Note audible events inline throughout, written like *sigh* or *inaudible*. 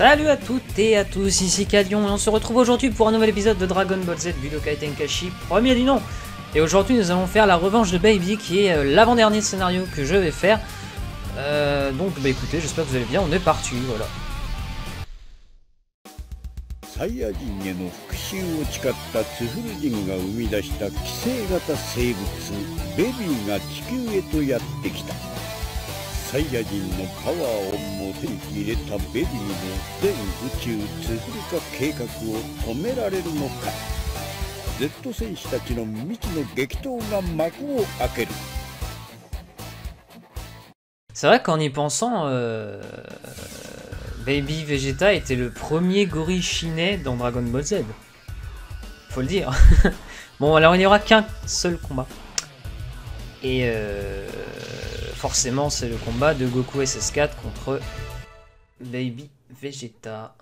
Salut à toutes et à tous, ici Cadion et on se retrouve aujourd'hui pour un nouvel épisode de Dragon Ball Z Budokai Tenkaichi, premier du nom. Et aujourd'hui nous allons faire la revanche de Baby qui est euh, l'avant-dernier scénario que je vais faire. Euh, donc bah écoutez, j'espère que vous allez bien, on est parti, voilà. サイヤ人への復讐を誓ったツフル人が生み出した寄生型生物ベビーが地球へとやってきたサイヤ人のパワーをも手に入れたベビーの全宇宙ツフル化計画を止められるのか Z 戦士たちの未知の激闘が幕を開ける C'est vrai qu'en y pensant, euh, Baby Vegeta était le premier gorille chiné dans Dragon Ball Z. Faut le dire. *laughs* bon, alors il n'y aura qu'un seul combat. Et euh, forcément, c'est le combat de Goku SS4 contre Baby Vegeta.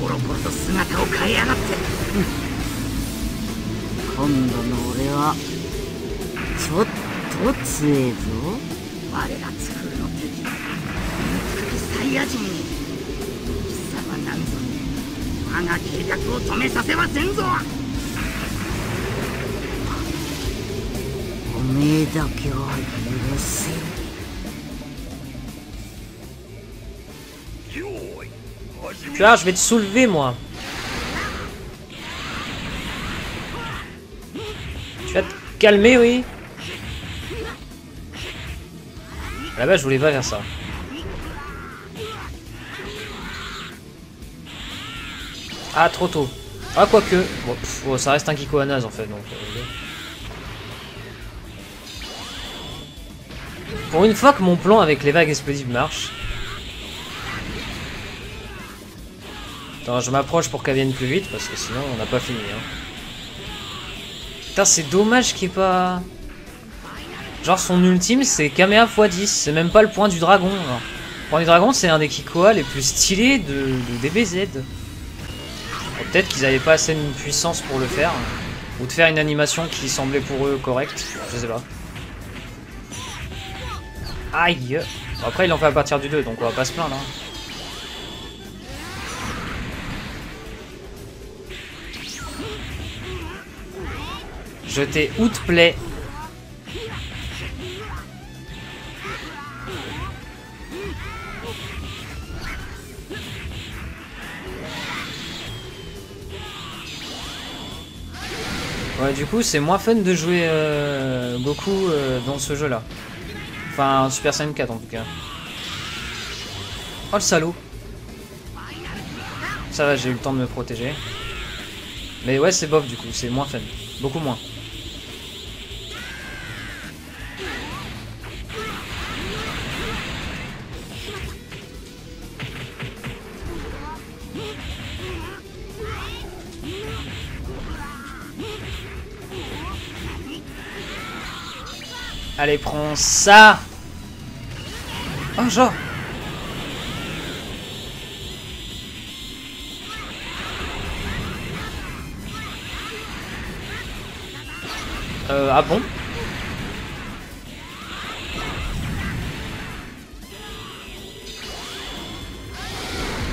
コロコロと姿を変えやがって。今度の俺はちょっと強えぞ。我ら作るの敵憎きサイヤ人に。貴様なんぞに我が計画を止めさせはせんぞ。おめえだけは許せん Tu vois, je vais te soulever, moi. Tu vas te calmer, oui. Base, je voulais pas faire ça. Ah, trop tôt. Ah, quoique. Bon, bon, ça reste un Kiko Hanaz, en fait, donc... euh, Pour une fois que mon plan avec les vagues explosives marche, Attends, je m'approche pour qu'elle vienne plus vite parce que sinon on n'a pas fini. Hein. Putain, c'est dommage qu'il n'y ait pas. Genre son ultime c'est Kamea x10, c'est même pas le point du dragon. Le point du dragon c'est un des Kikoa les plus stylés de, DBZ. Peut-être qu'ils avaient pas assez de puissance pour le faire. Ou de faire une animation qui semblait pour eux correcte, je sais pas. Aïe Bon, Après ils l'ont fait à partir du 2 donc on va pas se plaindre. Hein. Je outplay. Ouais, du coup, c'est moins fun de jouer euh, Goku euh, dans ce jeu-là. Enfin, Super Saiyan 4 en tout cas. Oh le salaud Ça va, j'ai eu le temps de me protéger. Mais ouais, c'est bof du coup, c'est moins fun. Beaucoup moins. Ça. Oh, genre. Euh, ah bon?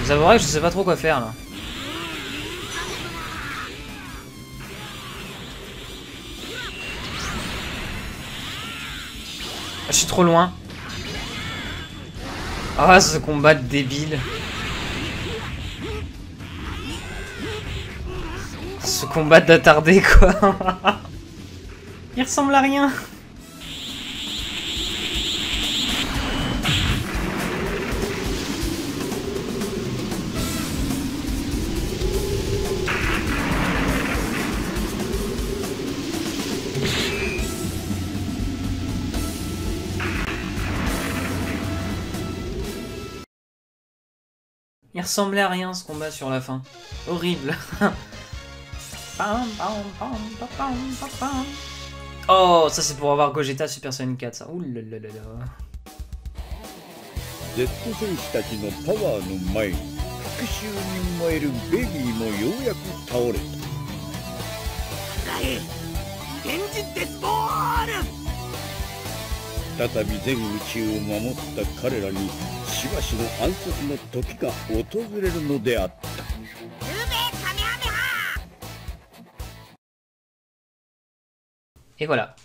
Vous avouerez que je sais pas trop quoi faire là. Je suis trop loin. Ah, ce combat débile. Ce combat d'attardé, quoi. *laughs* Il ressemble à rien. Il ressemblait à rien ce combat sur la fin. Horrible. *laughs* oh, ça c'est pour avoir Gogeta Super Saiyan 4, ça. Ouh là là là là. Z 戦士たちのパワーの前に復讐に燃えるベビーもようやく倒れライ現実デスボールた 再び全宇宙を守った彼らにしばしの暗殺の時が訪れるのであったルベカメハメハ Et voilà.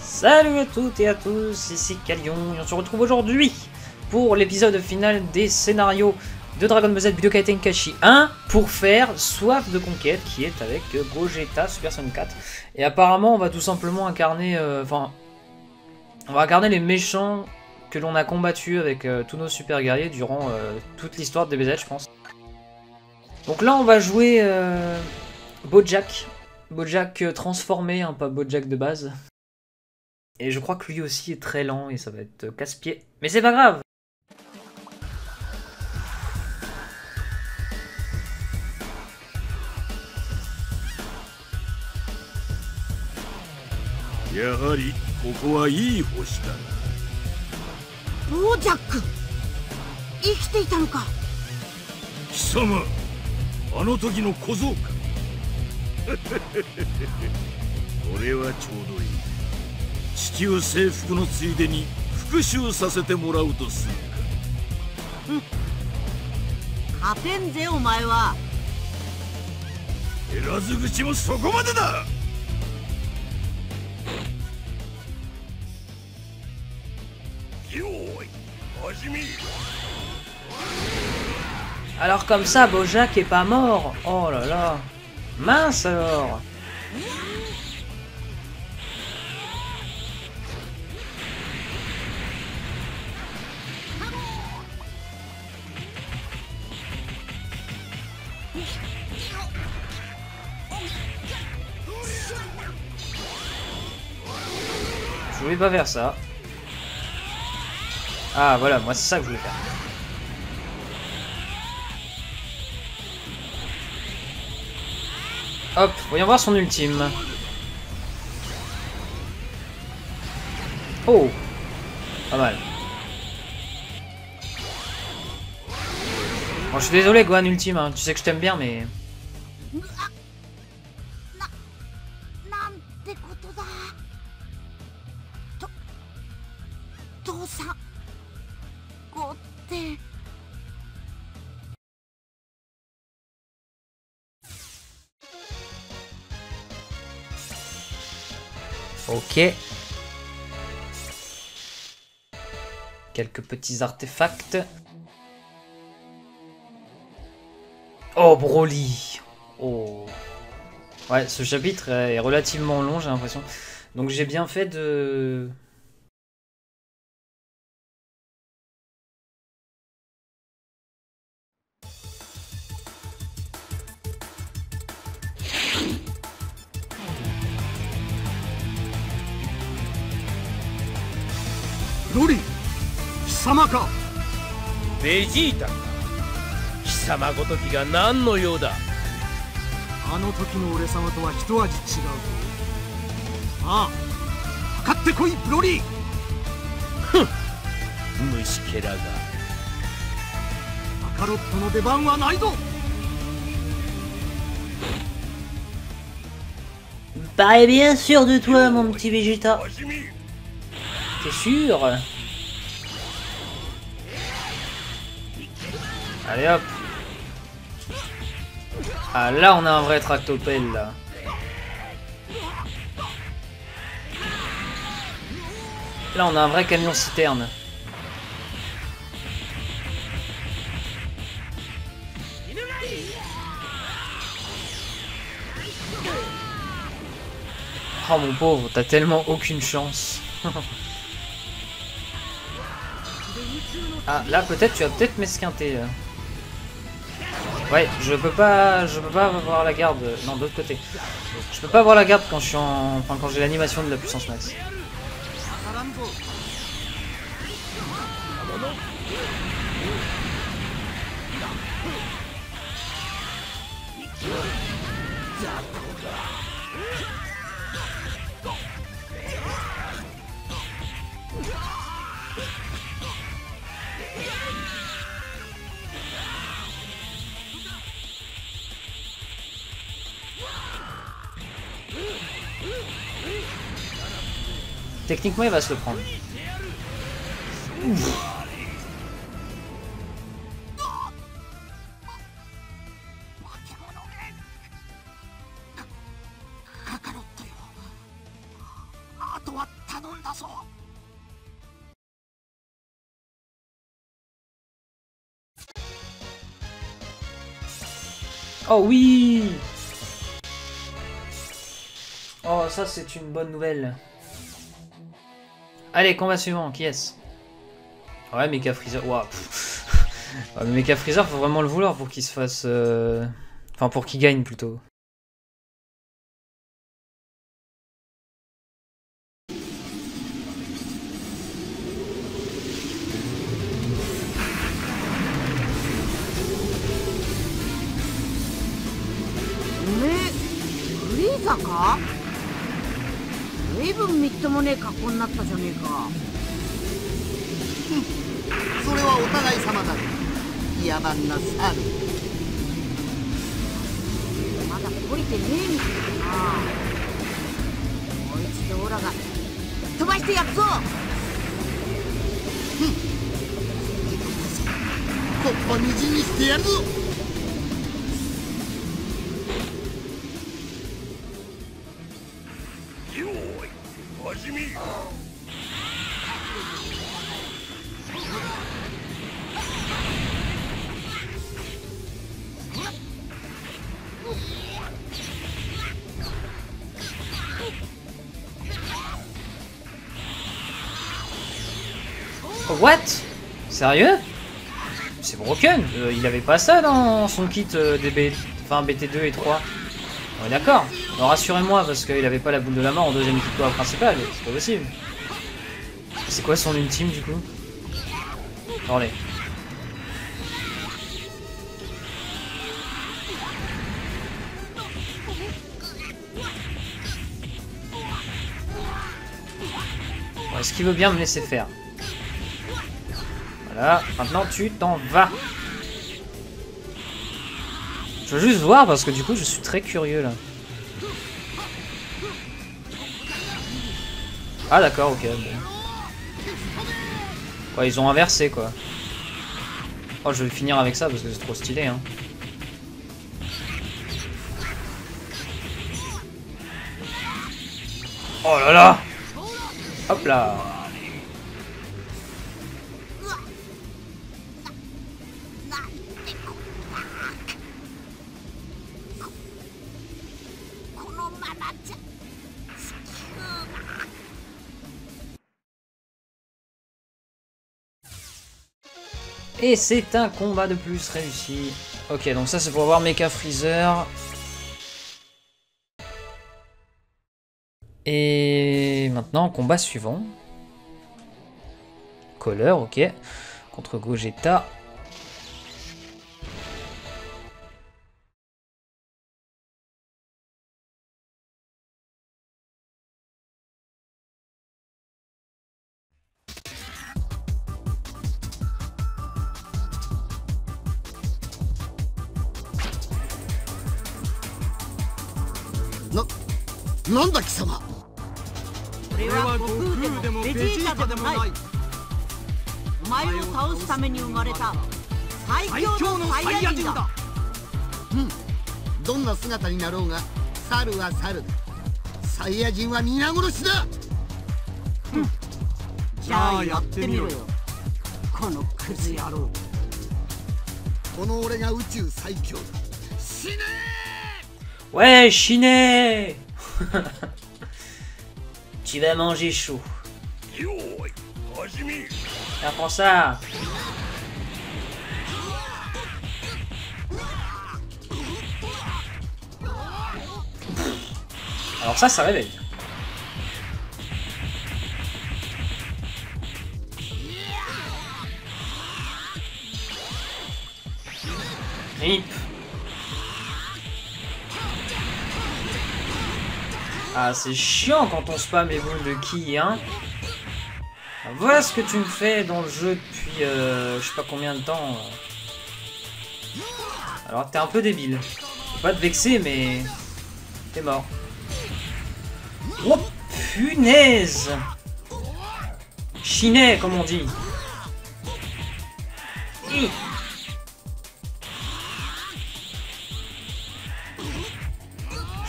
Salut à toutes et à tous, ici Calion et on se retrouve aujourd'hui pour l'épisode final des scénarios de Dragon Ball Z Budokai Tenkaichi 1 pour faire Soif de conquête qui est avec Gogeta Super Saiyan 4 et apparemment on va tout simplement incarner euh, enfin on va incarner les méchants que l'on a combattu avec euh, tous nos super guerriers durant euh, toute l'histoire de DBZ, je pense. Donc là, on va jouer euh, Bojack. Bojack euh, transformé, hein, pas Bojack de base. Et je crois que lui aussi est très lent et ça va être euh, casse-pied. Mais c'est pas grave「やはりここはいい星だボージャック生きていたのか。貴様あの時の小僧か。*laughs* これはちょうどいい。地球征服のついでに復讐させてもらうとするか。勝てんぜお前は。減らず口もそこまでだ Alors comme ça, Bojack est pas mort. Oh là là. Mince alors. Je voulais pas faire ça. Ah voilà, moi c'est ça que je voulais faire. Hop, voyons voir son ultime. Oh Pas mal. Bon, je suis désolé, Gohan ultime, hein. tu sais que je t'aime bien, mais... Quelques petits artefacts. Oh, Broly Oh Ouais, ce chapitre est relativement long, j'ai l'impression. Donc j'ai bien fait de...「ベジータ。貴様ごときが何の用だ。あの時の俺様とは一味違うぞ。ああかかってこいブロリー。虫けらが。カカロットの出番はないぞ。Paraît bien sûr de toi, mon petit Vegeta. T'es sûr Allez hop Ah là on a un vrai tractopelle là. Là on a un vrai camion citerne. Oh mon pauvre, t'as tellement aucune chance. *laughs* ah là peut-être tu vas peut-être m'esquinter. Ouais, je peux pas, je peux pas avoir la garde. Non, de l'autre côté. Je peux pas avoir la garde quand je suis en, enfin quand j'ai l'animation de la puissance max. Techniquement, il va se le prendre. Oh oui Oh ça c'est une bonne nouvelle. Allez, combat suivant, qui est-ce Ouais, Mecha Freezer. Waouh. *laughs* Mecha Freezer, faut vraiment le vouloir pour qu'il se fasse. Euh... Enfin, pour qu'il gagne plutôt. ともねえ格好になったじゃねえか。それはお互い様だ。野蛮な猿。まだ懲りてねえみたいだな。もう一度オラが。飛ばしてやっぞ。こっぱみじんにしてやるぞ What Sérieux? C'est broken Euh, Il avait pas ça dans son kit euh, enfin, BT2 et 3. On est d'accord. Rassurez-moi parce qu'il avait pas la boule de la mort en deuxième kit principal. C'est pas possible. C'est quoi son ultime du coup? Attendez. Est-ce qu'il veut bien me laisser faire Maintenant tu t'en vas. Je veux juste voir parce que du coup je suis très curieux là. Ah d'accord, ok. ils ont inversé quoi. Oh, je vais finir avec ça parce que c'est trop stylé. Hein. Oh là là Hop là Et c'est un combat de plus réussi. Ok, donc ça c'est pour avoir Mecha Freezer. Et maintenant, combat suivant. Color, ok. Contre Gogeta.「なんだ貴様。俺は悟空でもベジータでもない。お前を倒すために生まれた最強のサイヤ人だ。どんな姿になろうが猿は猿。だサイヤ人は皆殺しだ。じゃあやってみろよ。このクズ野郎。この俺が宇宙最強だ。死ね Ouais, Chiné *laughs* tu vas manger chaud. Là, ah, ça Alors ça, ça réveille. Ah, c'est chiant quand on spam les boules de ki, hein. Voilà ce que tu me fais dans le jeu depuis euh, je sais pas combien de temps. Alors t'es un peu débile. Faut pas te vexer, mais t'es mort. Oh punaise Chinet, comme on dit.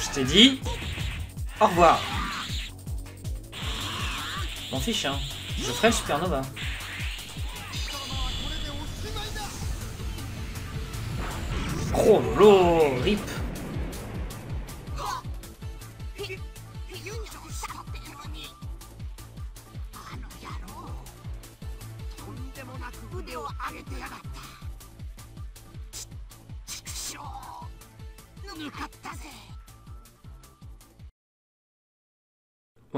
Je t'ai dit au revoir. M'en fiche, hein. Je ferai le supernova. Oh lolo, rip.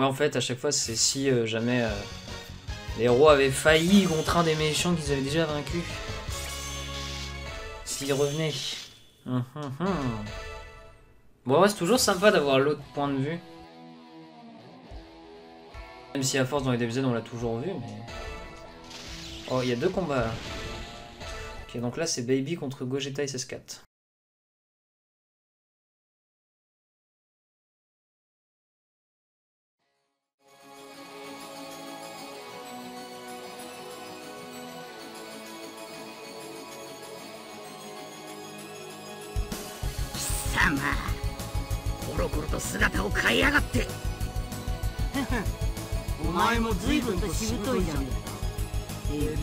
En fait, à chaque fois, c'est si euh, jamais euh, les héros avaient failli contre un des méchants qu'ils avaient déjà vaincu. S'ils revenaient. Hum, hum, hum. Bon, c'est toujours sympa d'avoir l'autre point de vue. Même si à force dans les DBZ on l'a toujours vu, mais... Oh, il y a deux combats là. Ok, donc là c'est Baby contre Gogeta SS4. としぶといじゃねえ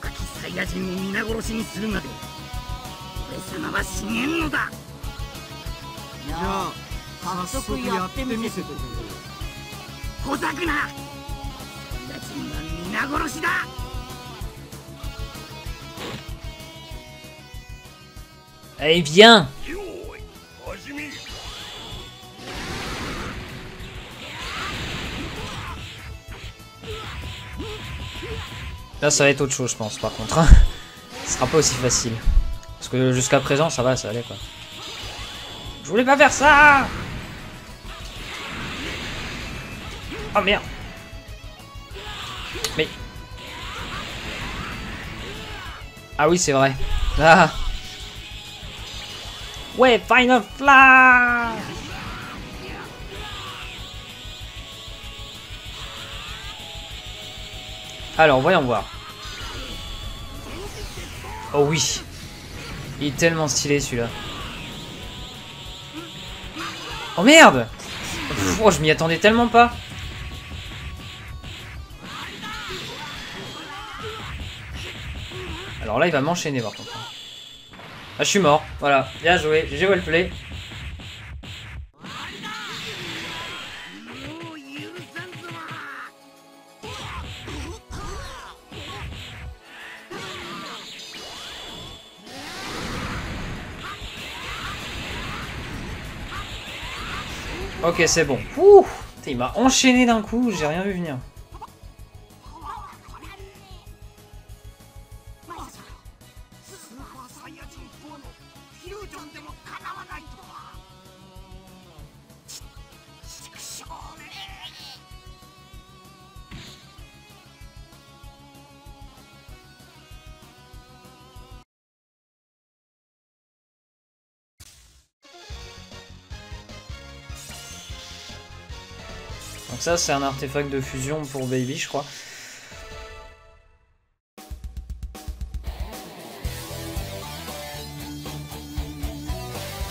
かカキサイヤ人を皆殺しにするまで俺様は死ねんのだじゃあ早速やってみせてくれ小ざくなサイヤ人は皆殺しだ Allez, viens よ Là, ça va être autre chose, je pense, par contre. hein. *laughs* Ce sera pas aussi facile. Parce que jusqu'à présent, ça va, ça allait, quoi. Je voulais pas faire ça Oh, merde Mais... Ah oui, c'est vrai. Ah Ouais, Final Flash Alors, voyons voir. Oh oui. Il est tellement stylé celui-là. Oh merde Oh, je m'y attendais tellement pas. Alors là, il va m'enchaîner par contre. Ah, je suis mort. Voilà. Bien joué. GG Wellplay. Ok, c'est bon. Ouh Il m'a enchaîné d'un coup, j'ai rien vu venir. Donc ça, c'est un artefact de fusion pour Baby, je crois.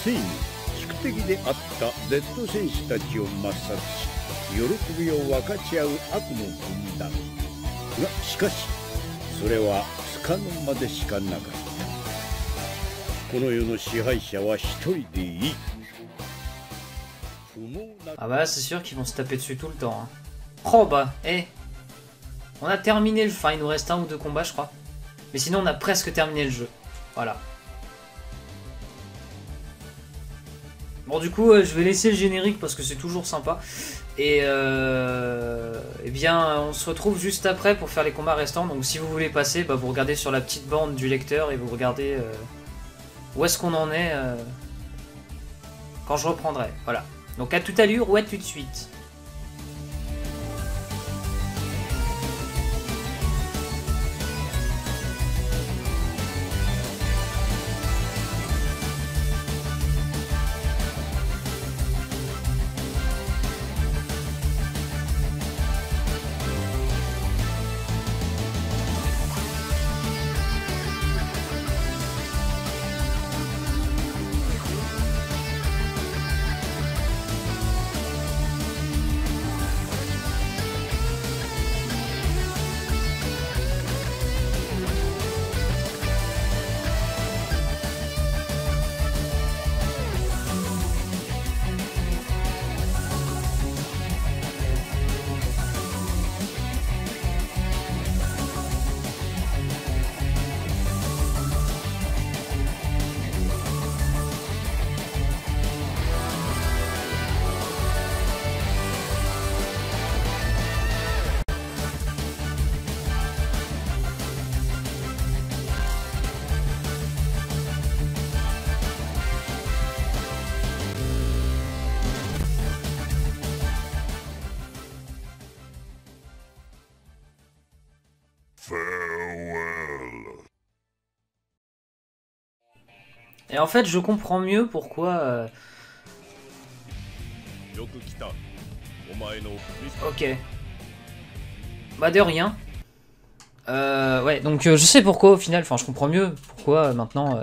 ついに宿敵であった Z 戦士たちを抹殺し喜びを分かち合う悪の軍団がしかしそれは束の間でしかなかったこの世の支配者は一人でいい Ah bah c'est sûr qu'ils vont se taper dessus tout le temps. hein. Oh bah, eh On a terminé le... Enfin, il nous reste un ou deux combats, je crois. Mais sinon, on a presque terminé le jeu. Voilà. Bon, du coup, euh, je vais laisser le générique parce que c'est toujours sympa. Et euh, eh bien, on se retrouve juste après pour faire les combats restants. Donc, si vous voulez passer, bah, vous regardez sur la petite bande du lecteur et vous regardez euh, où est-ce qu'on en est euh, quand je reprendrai. Voilà. Donc, à tout à l'heure ou à tout de suite. Et en fait, je comprends mieux pourquoi... Euh, ok. Bah de rien. Euh, ouais, donc euh, je sais pourquoi au final, enfin je comprends mieux pourquoi euh, maintenant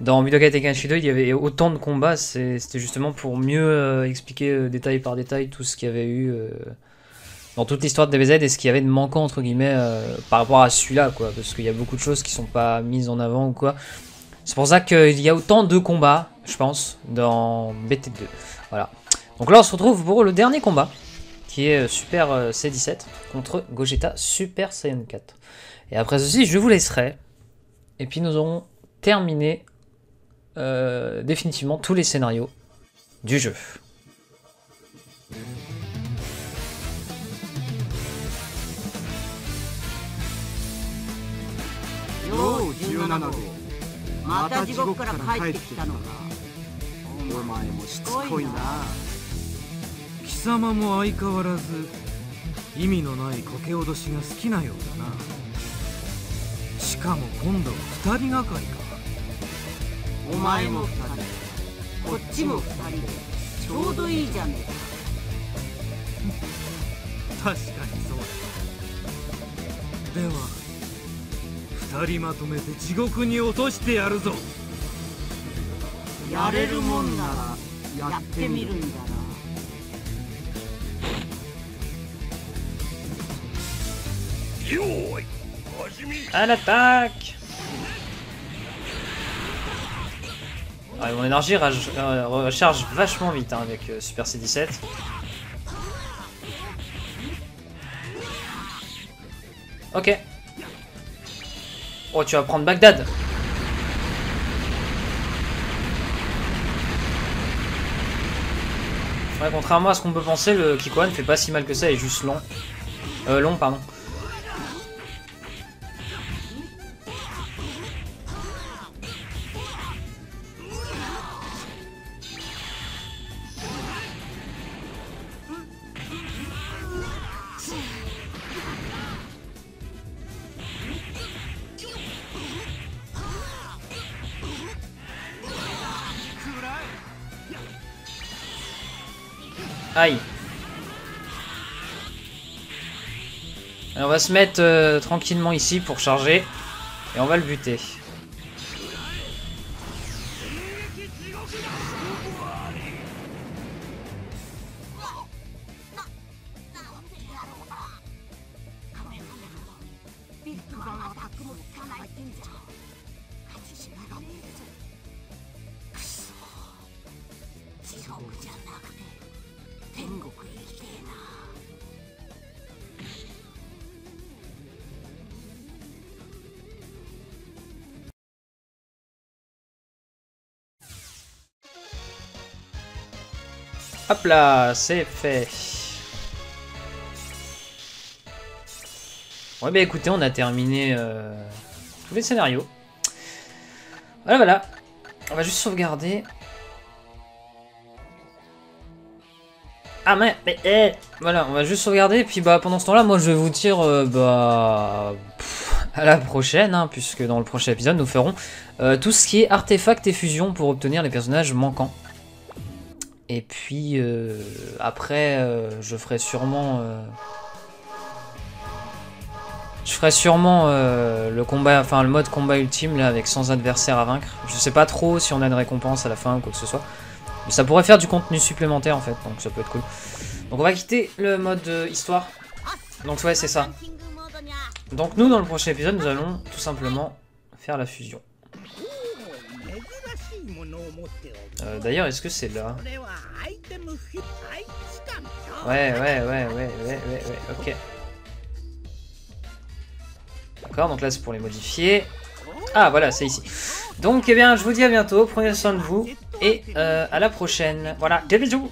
dans Midoka Tenkaichi 2 il y avait autant de combats, c'était justement pour mieux expliquer détail par détail tout ce qu'il y avait eu dans toute l'histoire de DBZ et ce qu'il y avait de manquant entre guillemets par rapport à celui-là quoi, parce qu'il y a beaucoup de choses qui sont pas mises en avant ou quoi. C'est pour ça qu'il y a autant de combats, je pense, dans BT2. Voilà. Donc là, on se retrouve pour le dernier combat, qui est euh, Super euh, C17 contre Gogeta Super Saiyan 4. Et après ceci, je vous laisserai. Et puis nous aurons terminé euh, définitivement tous les scénarios du jeu. また地獄から帰ってきたのか。お前もしつこいな。貴様も相変わらず意味のないこけ脅しが好きなようだな。しかも今度は二人がかりか。お前も二人。こっちも二人で。ちょうどいいじゃねえか。*laughs* 確かにそうだ。では 二人まとめて地獄に落としてやるぞやれるもんならやってみるんだな À l'attaque Ouais, Mon énergie rage- euh, recharge vachement vite hein, avec euh, Super C17. Ok. Oh, tu vas prendre Bagdad Ouais, contrairement à ce qu'on peut penser, le Kikoan fait pas si mal que ça, il est juste long. Euh, long, pardon. Aïe. On va se mettre euh, tranquillement ici pour charger. Et on va le buter. Hop là, c'est fait. Ouais, bah écoutez, on a terminé euh, tous les scénarios. Voilà, voilà. On va juste sauvegarder. Ah mais, mais eh, voilà, on va juste sauvegarder et puis bah pendant ce temps-là, moi je vais vous dire euh, bah à la prochaine, hein, puisque dans le prochain épisode nous ferons euh, tout ce qui est artefact et fusion pour obtenir les personnages manquants. Et puis euh, après, euh, je ferai sûrement, euh, je ferai sûrement le combat, enfin le mode combat ultime là avec 100 adversaires à vaincre. Je sais pas trop si on a une récompense à la fin ou quoi que ce soit. Mais ça pourrait faire du contenu supplémentaire en fait, donc ça peut être cool. Donc on va quitter le mode histoire. Donc ouais c'est ça. Donc nous dans le prochain épisode nous allons tout simplement faire la fusion. D'ailleurs, est-ce que c'est là Ouais, ouais, ouais, ouais, ouais, ouais, ouais, ok. D'accord, donc là c'est pour les modifier. Ah, voilà, c'est ici. Donc, eh bien, je vous dis à bientôt, prenez soin de vous, et euh, à la prochaine. Voilà, des bisous